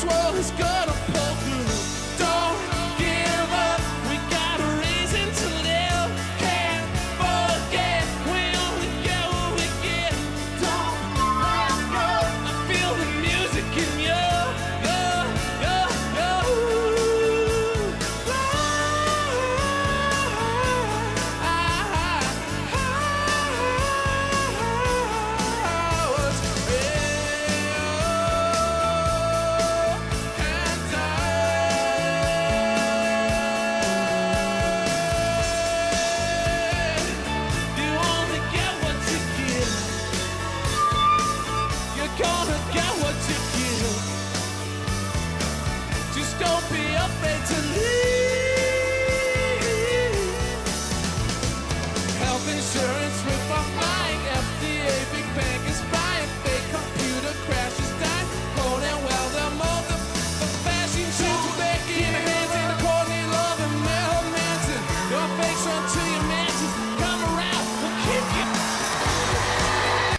this world has got a poker.